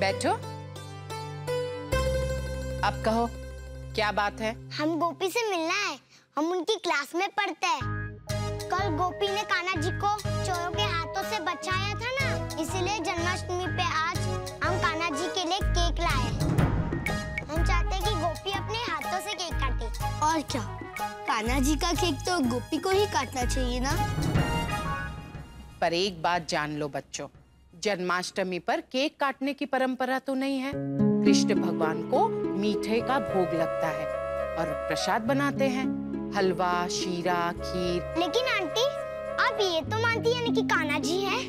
बैठो। अब कहो, क्या बात है? हम गोपी से मिलना है। हम उनकी क्लास में पढ़ते हैं। कल गोपी ने कान्हा जी को चोरों के हाथों से बचाया था ना, इसीलिए जन्माष्टमी और क्या कान्हा जी का केक तो गोपी को ही काटना चाहिए ना? पर एक बात जान लो बच्चों जन्माष्टमी पर केक काटने की परंपरा तो नहीं है। कृष्ण भगवान को मीठे का भोग लगता है और प्रसाद बनाते हैं हलवा शीरा खीर। लेकिन आंटी आप ये तो मानती है कि कान्हा जी है?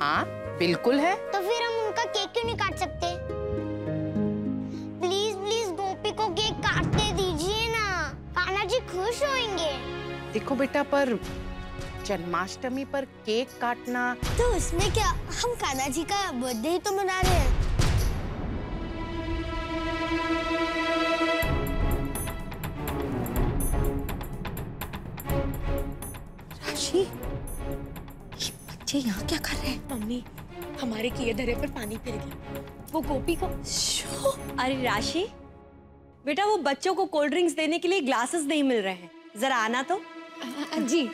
हाँ बिल्कुल है। तो फिर हम उनका केक क्यों नहीं काट सकते? देखो बेटा पर जन्माष्टमी पर केक काटना। तो उसमें क्या हम कान्हा जी का बर्थडे ही तो मना रहे हैं। राशि ये बच्चे यहाँ क्या कर रहे हैं? मम्मी हमारे किए धरे पर पानी फिर गया। वो गोपी को शो अरे राशि बेटा वो बच्चों को कोल्ड ड्रिंक्स देने के लिए ग्लासेस नहीं मिल रहे हैं। जरा आना तो। जी।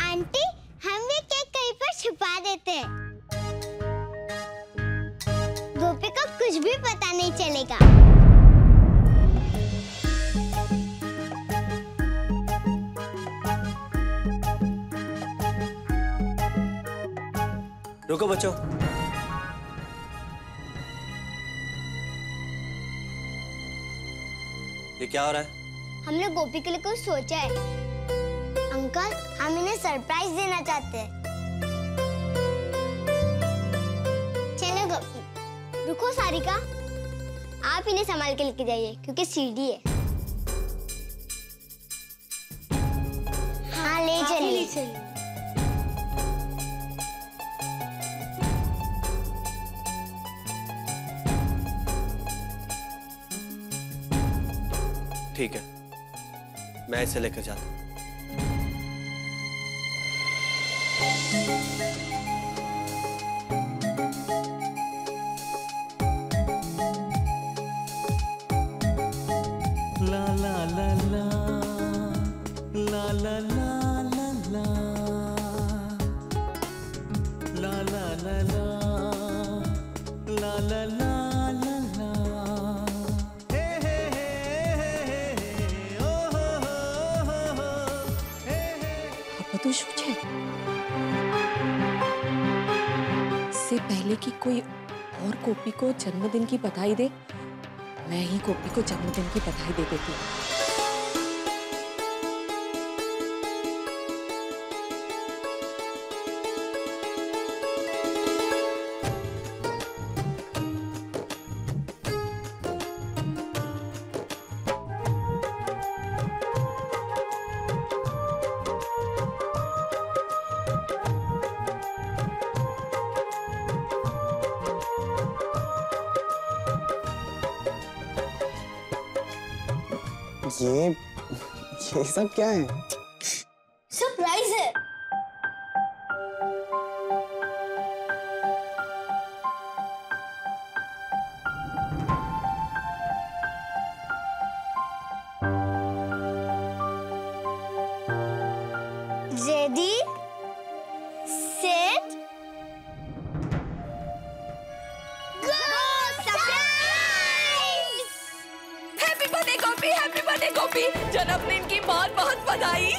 आंटी हम कहीं पर छुपा देते हैं। गोपी को कुछ भी पता नहीं चलेगा। रुको बच्चों। क्या हो रहा है? हमने गोपी के लिए कुछ सोचा है। अंकल हम इन्हें सरप्राइज़ देना चाहते हैं। चलो गोपी रुको सारिका आप इन्हें संभाल के लेके जाइए क्योंकि सीढ़ी है। हाँ ले चलिए। ठीक है मैं इसे लेकर जाता हूँ La la la la La la la la la La la la la La la la આ બધું શું છે इससे पहले कि कोई और गोपी को जन्मदिन की बधाई दे मैं ही गोपी को जन्मदिन की बधाई दे देती हूँ ये ये सब क्या है? सरप्राइज़ है राधे गोपी जन्मदिन की बहुत बहुत बधाई।